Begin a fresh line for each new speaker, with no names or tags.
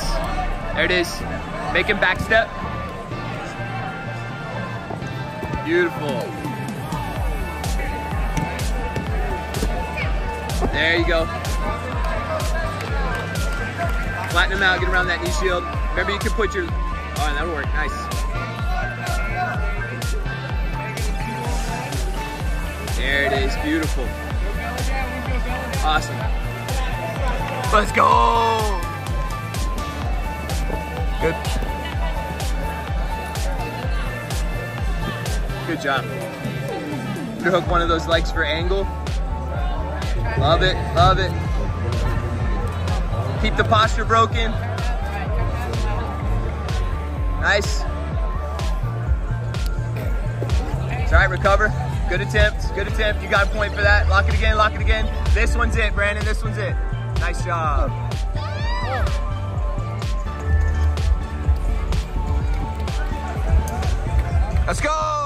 There it is. Making back step. Beautiful. There you go. Flatten him out, get around that knee shield. Remember you can put your, oh, that'll work, nice. There it is, beautiful. Awesome. Let's go. Good. Good job. You hook one of those legs for angle. Love it, love it. Keep the posture broken. Nice. It's all right, recover. Good attempt, good attempt. You got a point for that. Lock it again, lock it again. This one's it, Brandon, this one's it. Nice job. Let's go!